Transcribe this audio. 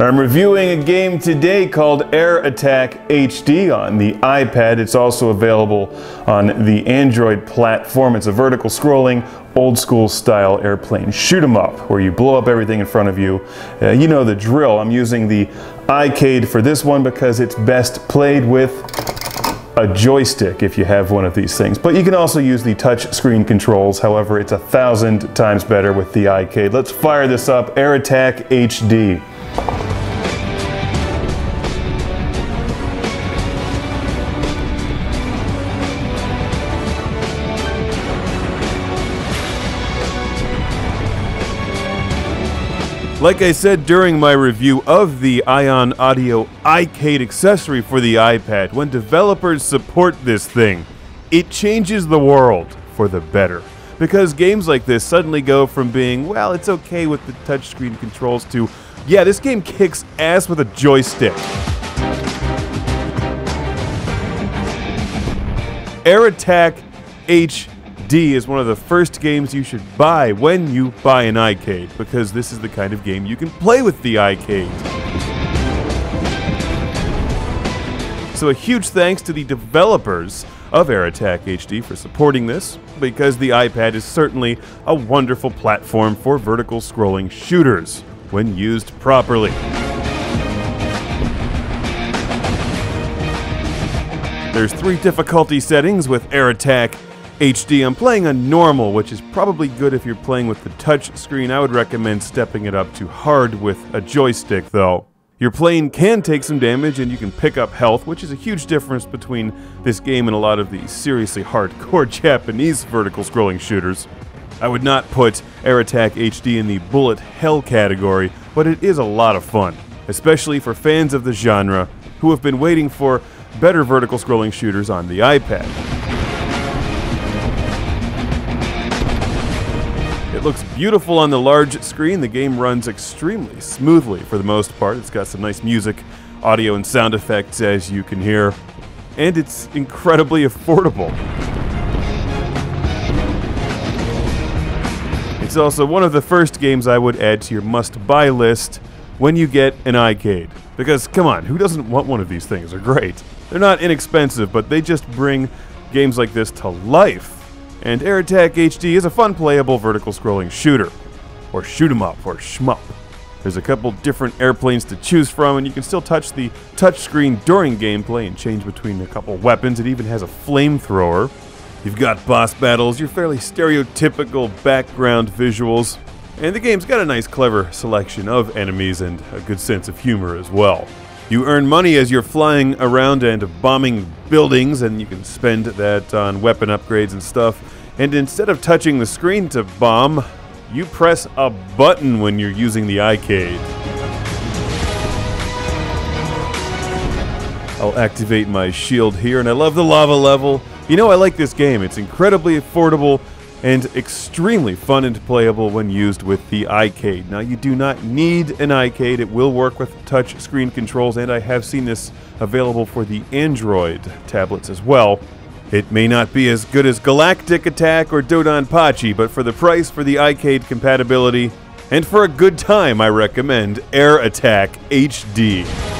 I'm reviewing a game today called Air Attack HD on the iPad. It's also available on the Android platform. It's a vertical scrolling, old school style airplane shoot 'em up where you blow up everything in front of you. Uh, you know the drill. I'm using the iCade for this one because it's best played with a joystick if you have one of these things. But you can also use the touch screen controls. However, it's a thousand times better with the iCade. Let's fire this up. Air Attack HD. Like I said during my review of the Ion Audio iCade accessory for the iPad, when developers support this thing, it changes the world for the better. Because games like this suddenly go from being, well, it's okay with the touchscreen controls to, yeah, this game kicks ass with a joystick. Air Attack H D is one of the first games you should buy when you buy an iCade, because this is the kind of game you can play with the iCade. So a huge thanks to the developers of Air Attack HD for supporting this, because the iPad is certainly a wonderful platform for vertical scrolling shooters, when used properly. There's three difficulty settings with Air Attack HD. I'm playing on normal, which is probably good if you're playing with the touch screen. I would recommend stepping it up to hard with a joystick, though. Your plane can take some damage and you can pick up health, which is a huge difference between this game and a lot of the seriously hardcore Japanese vertical scrolling shooters. I would not put Air Attack HD in the bullet hell category, but it is a lot of fun, especially for fans of the genre who have been waiting for better vertical scrolling shooters on the iPad. Looks beautiful on the large screen. The game runs extremely smoothly for the most part. It's got some nice music, audio, and sound effects, as you can hear. And it's incredibly affordable. It's also one of the first games I would add to your must buy list when you get an iCade. Because, come on, who doesn't want one of these things? They're great. They're not inexpensive, but they just bring games like this to life and Air Attack HD is a fun playable vertical scrolling shooter, or shoot 'em up, or shmup. There's a couple different airplanes to choose from, and you can still touch the touchscreen during gameplay and change between a couple weapons. It even has a flamethrower. You've got boss battles, your fairly stereotypical background visuals, and the game's got a nice, clever selection of enemies and a good sense of humor as well. You earn money as you're flying around and bombing buildings, and you can spend that on weapon upgrades and stuff. And instead of touching the screen to bomb, you press a button when you're using the iCade. I'll activate my shield here, and I love the lava level. You know, I like this game. It's incredibly affordable and extremely fun and playable when used with the iCade. Now, you do not need an iCade. It will work with touch screen controls, and I have seen this available for the Android tablets as well. It may not be as good as Galactic Attack or Dodonpachi, but for the price, for the iCade compatibility, and for a good time, I recommend Air Attack HD.